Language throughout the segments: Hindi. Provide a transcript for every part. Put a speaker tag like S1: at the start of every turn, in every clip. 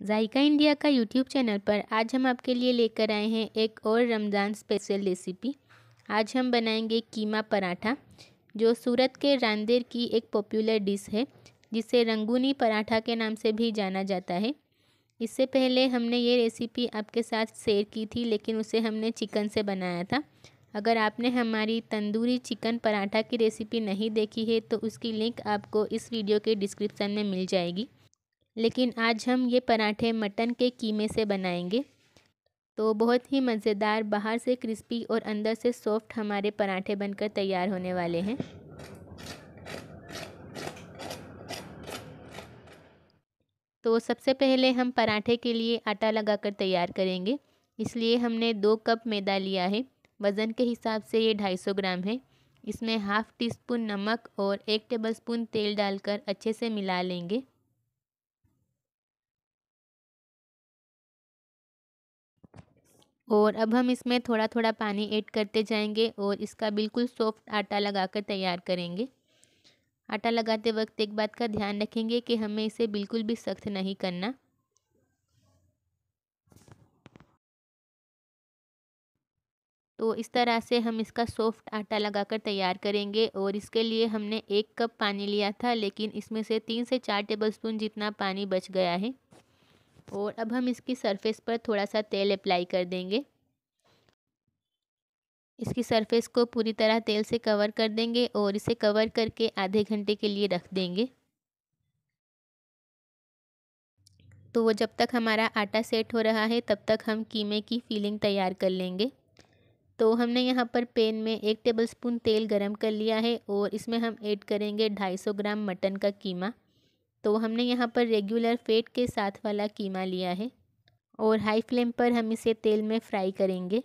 S1: जायका इंडिया का यूट्यूब चैनल पर आज हम आपके लिए लेकर आए हैं एक और रमज़ान स्पेशल रेसिपी। आज हम बनाएँगे कीमा पराठा, जो सूरत के रांदेर की एक पॉपुलर डिश है, जिसे रंगूनी पराठा के नाम से भी जाना जाता है। इससे पहले हमने ये रेसिपी आपके साथ शेयर की थी, लेकिन उसे हमने चिकन से बनाया था। अगर आपने हमारी तंदूरी चिकन पराठा की रेसिपी नहीं देखी है तो उसकी लिंक आपको इस वीडियो के डिस्क्रिप्शन में मिल जाएगी। लेकिन आज हम ये पराठे मटन के कीमे से बनाएँगे। तो बहुत ही मज़ेदार, बाहर से क्रिस्पी और अंदर से सॉफ्ट हमारे पराठे बनकर तैयार होने वाले हैं। तो सबसे पहले हम पराठे के लिए आटा लगाकर तैयार करेंगे। इसलिए हमने दो कप मैदा लिया है। वज़न के हिसाब से ये ढाई सौ ग्राम है। इसमें हाफ़ टी स्पून नमक और एक टेबलस्पून तेल डालकर अच्छे से मिला लेंगे। और अब हम इसमें थोड़ा थोड़ा पानी ऐड करते जाएँगे और इसका बिल्कुल सॉफ्ट आटा लगाकर तैयार करेंगे। आटा लगाते वक्त एक बात का ध्यान रखेंगे कि हमें इसे बिल्कुल भी सख्त नहीं करना। तो इस तरह से हम इसका सॉफ्ट आटा लगाकर तैयार करेंगे और इसके लिए हमने एक कप पानी लिया था, लेकिन इसमें से तीन से चार टेबलस्पून जितना पानी बच गया है। और अब हम इसकी सरफेस पर थोड़ा सा तेल अप्लाई कर देंगे। इसकी सरफेस को पूरी तरह तेल से कवर कर देंगे और इसे कवर करके आधे घंटे के लिए रख देंगे। तो वो जब तक हमारा आटा सेट हो रहा है, तब तक हम कीमे की फीलिंग तैयार कर लेंगे। तो हमने यहाँ पर पैन में एक टेबलस्पून तेल गरम कर लिया है और इसमें हम ऐड करेंगे 250 ग्राम मटन का कीमा। तो हमने यहाँ पर रेगुलर फेट के साथ वाला कीमा लिया है और हाई फ्लेम पर हम इसे तेल में फ्राई करेंगे।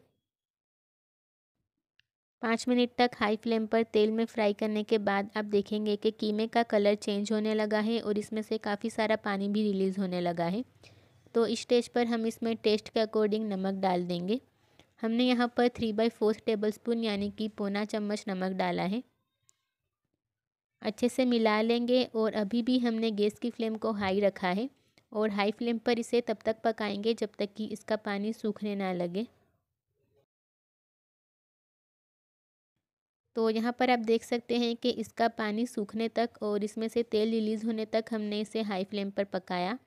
S1: पाँच मिनट तक हाई फ्लेम पर तेल में फ्राई करने के बाद आप देखेंगे कि कीमे का कलर चेंज होने लगा है और इसमें से काफ़ी सारा पानी भी रिलीज़ होने लगा है। तो इस स्टेज पर हम इसमें टेस्ट के अकॉर्डिंग नमक डाल देंगे। हमने यहाँ पर three by fourth tablespoon यानी कि पौना चम्मच नमक डाला है। अच्छे से मिला लेंगे और अभी भी हमने गैस की फ्लेम को हाई रखा है और हाई फ्लेम पर इसे तब तक पकाएँगे जब तक कि इसका पानी सूखने ना लगे। तो यहाँ पर आप देख सकते हैं कि इसका पानी सूखने तक और इसमें से तेल रिलीज़ होने तक हमने इसे हाई फ्लेम पर पकाया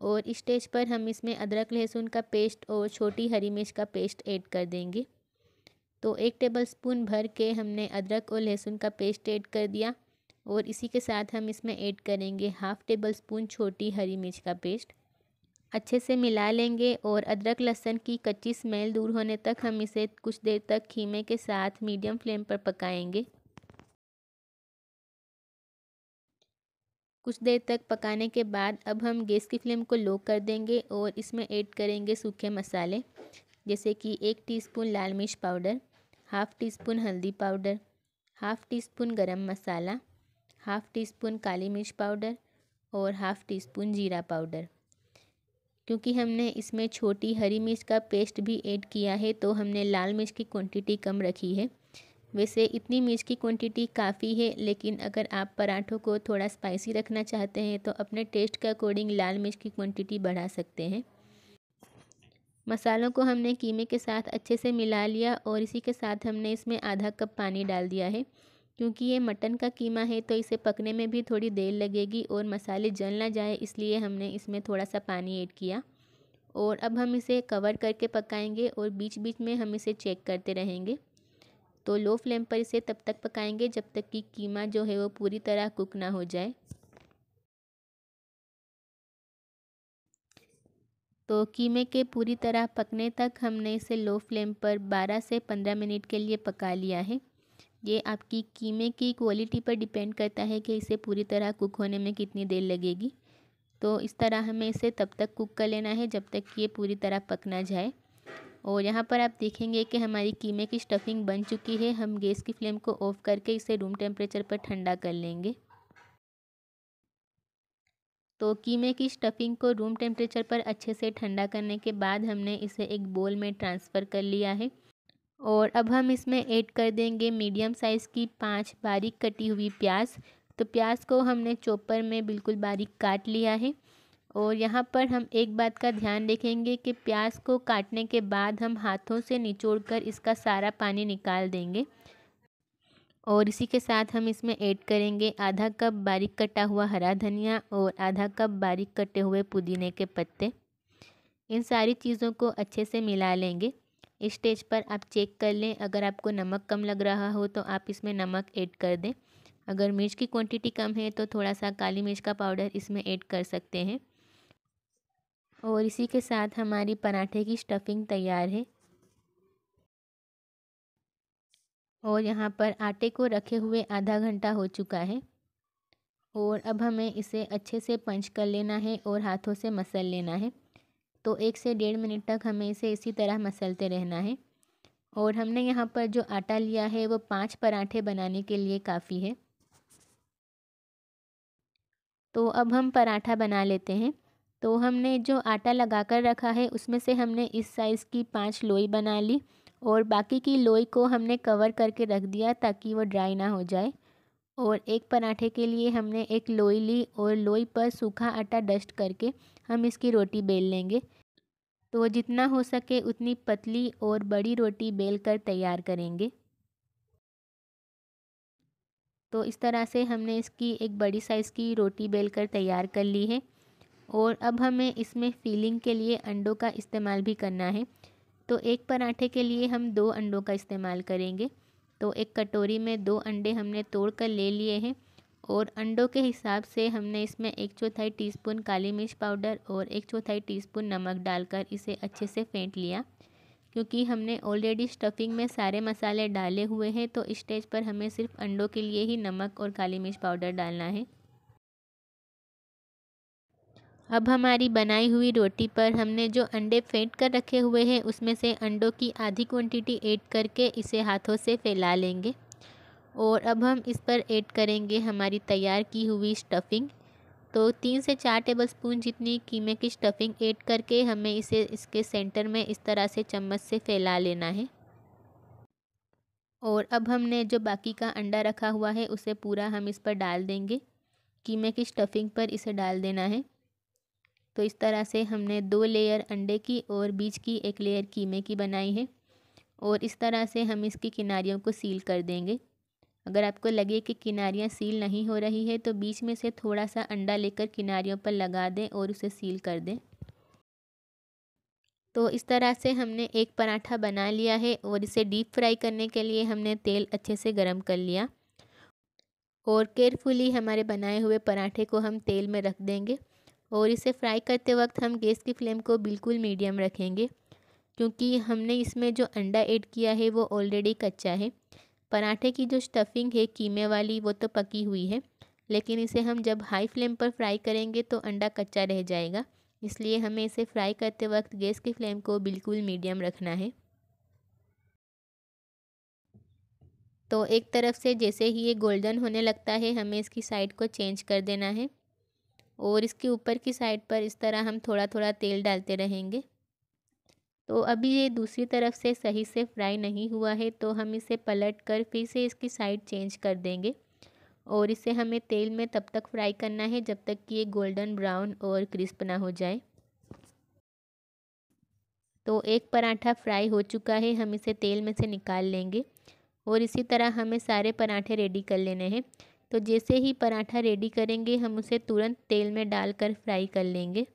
S1: और स्टेज पर हम इसमें अदरक लहसुन का पेस्ट और छोटी हरी मिर्च का पेस्ट ऐड कर देंगे। तो एक टेबल स्पून भर के हमने अदरक और लहसुन का पेस्ट ऐड कर दिया और इसी के साथ हम इसमें ऐड करेंगे हाफ़ टेबल स्पून छोटी हरी मिर्च का पेस्ट अच्छे से मिला लेंगे और अदरक लहसुन की कच्ची स्मेल दूर होने तक हम इसे कुछ देर तक खीमे के साथ मीडियम फ्लेम पर पकाएँगे। कुछ देर तक पकाने के बाद अब हम गैस की फ्लेम को लो कर देंगे और इसमें ऐड करेंगे सूखे मसाले। जैसे कि एक टीस्पून लाल मिर्च पाउडर, हाफ़ टी स्पून हल्दी पाउडर, हाफ़ टी स्पून गरम मसाला, हाफ़ टी स्पून काली मिर्च पाउडर और हाफ़ टी स्पून जीरा पाउडर। क्योंकि हमने इसमें छोटी हरी मिर्च का पेस्ट भी ऐड किया है तो हमने लाल मिर्च की क्वांटिटी कम रखी है। वैसे इतनी मिर्च की क्वांटिटी काफ़ी है, लेकिन अगर आप पराठों को थोड़ा स्पाइसी रखना चाहते हैं तो अपने टेस्ट के अकॉर्डिंग लाल मिर्च की क्वांटिटी बढ़ा सकते हैं। मसालों को हमने कीमे के साथ अच्छे से मिला लिया और इसी के साथ हमने इसमें आधा कप पानी डाल दिया है। क्योंकि ये मटन का कीमा है तो इसे पकने में भी थोड़ी देर लगेगी और मसाले जल ना जाए, इसलिए हमने इसमें थोड़ा सा पानी ऐड किया। और अब हम इसे कवर करके पकाएँगे और बीच बीच में हम इसे चेक करते रहेंगे। तो लो फ्लेम पर इसे तब तक पकाएँगे जब तक कि कीमा जो है वो पूरी तरह कुक ना हो जाए। तो कीमे के पूरी तरह पकने तक हमने इसे लो फ्लेम पर 12 से 15 मिनट के लिए पका लिया है। ये आपकी कीमे की क्वालिटी पर डिपेंड करता है कि इसे पूरी तरह कुक होने में कितनी देर लगेगी। तो इस तरह हमें इसे तब तक कुक कर लेना है जब तक ये पूरी तरह पक ना जाए। और यहाँ पर आप देखेंगे कि हमारी कीमे की स्टफिंग बन चुकी है। हम गैस की फ्लेम को ऑफ़ करके इसे रूम टेम्परेचर पर ठंडा कर लेंगे। तो कीमे की स्टफिंग को रूम टेम्परेचर पर अच्छे से ठंडा करने के बाद हमने इसे एक बोल में ट्रांसफ़र कर लिया है। और अब हम इसमें ऐड कर देंगे मीडियम साइज़ की पाँच बारीक कटी हुई प्याज। तो प्याज को हमने चॉपर में बिल्कुल बारीक काट लिया है। और यहाँ पर हम एक बात का ध्यान रखेंगे कि प्याज को काटने के बाद हम हाथों से निचोड़ कर इसका सारा पानी निकाल देंगे। और इसी के साथ हम इसमें ऐड करेंगे आधा कप बारीक कटा हुआ हरा धनिया और आधा कप बारीक कटे हुए पुदीने के पत्ते। इन सारी चीज़ों को अच्छे से मिला लेंगे। इस स्टेज पर आप चेक कर लें। अगर आपको नमक कम लग रहा हो तो आप इसमें नमक ऐड कर दें। अगर मिर्च की क्वांटिटी कम है तो थोड़ा सा काली मिर्च का पाउडर इसमें ऐड कर सकते हैं। और इसी के साथ हमारी पराठे की स्टफिंग तैयार है। और यहाँ पर आटे को रखे हुए आधा घंटा हो चुका है। और अब हमें इसे अच्छे से पंच कर लेना है और हाथों से मसल लेना है। तो एक से डेढ़ मिनट तक हमें इसे इसी तरह मसलते रहना है। और हमने यहाँ पर जो आटा लिया है वो पाँच पराठे बनाने के लिए काफ़ी है। तो अब हम पराठा बना लेते हैं। तो हमने जो आटा लगा कर रखा है उसमें से हमने इस साइज़ की पाँच लोई बना ली। और बाकी की लोई को हमने कवर करके रख दिया ताकि वो ड्राई ना हो जाए। और एक पराठे के लिए हमने एक लोई ली और लोई पर सूखा आटा डस्ट करके हम इसकी रोटी बेल लेंगे। तो जितना हो सके उतनी पतली और बड़ी रोटी बेल कर तैयार करेंगे। तो इस तरह से हमने इसकी एक बड़ी साइज़ की रोटी बेल कर तैयार कर ली है। और अब हमें इसमें फीलिंग के लिए अंडों का इस्तेमाल भी करना है। तो एक पराठे के लिए हम दो अंडों का इस्तेमाल करेंगे। तो एक कटोरी में दो अंडे हमने तोड़ कर ले लिए हैं और अंडों के हिसाब से हमने इसमें एक चौथाई टीस्पून काली मिर्च पाउडर और एक चौथाई टीस्पून नमक डालकर इसे अच्छे से फेंट लिया। क्योंकि हमने ऑलरेडी स्टफिंग में सारे मसाले डाले हुए हैं तो स्टेज पर हमें सिर्फ़ अंडों के लिए ही नमक और काली मिर्च पाउडर डालना है। अब हमारी बनाई हुई रोटी पर हमने जो अंडे फेंट कर रखे हुए हैं, उसमें से अंडों की आधी क्वांटिटी ऐड करके इसे हाथों से फैला लेंगे। और अब हम इस पर ऐड करेंगे हमारी तैयार की हुई स्टफिंग तो तीन से चार टेबलस्पून जितनी कीमे की स्टफिंग ऐड करके हमें इसे इसके सेंटर में इस तरह से चम्मच से फैला लेना है। और अब हमने जो बाकी का अंडा रखा हुआ है, उसे पूरा हम इस पर डाल देंगे। कीमे की स्टफिंग पर इसे डाल देना है। तो इस तरह से हमने दो लेयर अंडे की और बीच की, एक लेयर कीमे की बनाई है। और इस तरह से हम इसकी किनारियों को सील कर देंगे। अगर आपको लगे कि किनारियाँ सील नहीं हो रही है तो बीच में से थोड़ा सा अंडा लेकर किनारियों पर लगा दें और उसे सील कर दें। तो इस तरह से हमने एक पराठा बना लिया है और इसे डीप फ्राई करने के लिए हमने तेल अच्छे से गर्म कर लिया। और केयरफुली हमारे बनाए हुए पराठे को हम तेल में रख देंगे। और इसे फ्राई करते वक्त हम गैस की फ्लेम को बिल्कुल मीडियम रखेंगे, क्योंकि हमने इसमें जो अंडा ऐड किया है वो ऑलरेडी कच्चा है। पराठे की जो स्टफिंग है, कीमे वाली, वो तो पकी हुई है, लेकिन इसे हम जब हाई फ्लेम पर फ्राई करेंगे तो अंडा कच्चा रह जाएगा। इसलिए हमें इसे फ्राई करते वक्त गैस की फ्लेम को बिल्कुल मीडियम रखना है। तो एक तरफ़ से जैसे ही ये गोल्डन होने लगता है, हमें इसकी साइड को चेंज कर देना है। और इसके ऊपर की साइड पर इस तरह हम थोड़ा थोड़ा तेल डालते रहेंगे। तो अभी ये दूसरी तरफ़ से सही से फ्राई नहीं हुआ है तो हम इसे पलट कर फिर से इसकी साइड चेंज कर देंगे। और इसे हमें तेल में तब तक फ्राई करना है जब तक कि ये गोल्डन ब्राउन और क्रिस्प ना हो जाए। तो एक पराठा फ्राई हो चुका है, हम इसे तेल में से निकाल लेंगे। और इसी तरह हमें सारे पराठे रेडी कर लेने हैं। तो जैसे ही पराठा रेडी करेंगे, हम उसे तुरंत तेल में डालकर फ्राई कर लेंगे।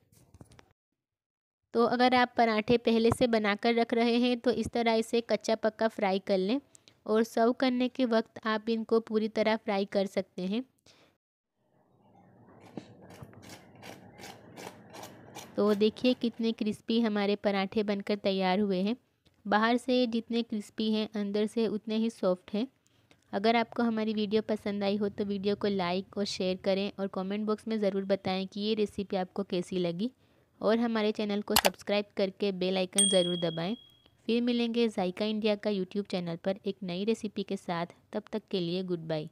S1: तो अगर आप पराठे पहले से बनाकर रख रहे हैं तो इस तरह इसे कच्चा पक्का फ्राई कर लें और सर्व करने के वक्त आप इनको पूरी तरह फ्राई कर सकते हैं। तो देखिए कितने क्रिस्पी हमारे पराठे बनकर तैयार हुए हैं। बाहर से जितने क्रिस्पी हैं, अंदर से उतने ही सॉफ्ट हैं। अगर आपको हमारी वीडियो पसंद आई हो तो वीडियो को लाइक और शेयर करें और कमेंट बॉक्स में ज़रूर बताएँ कि ये रेसिपी आपको कैसी लगी। और हमारे चैनल को सब्सक्राइब करके बेल आइकन ज़रूर दबाएँ। फिर मिलेंगे जायका इंडिया का यूट्यूब चैनल पर एक नई रेसिपी के साथ। तब तक के लिए गुड बाय।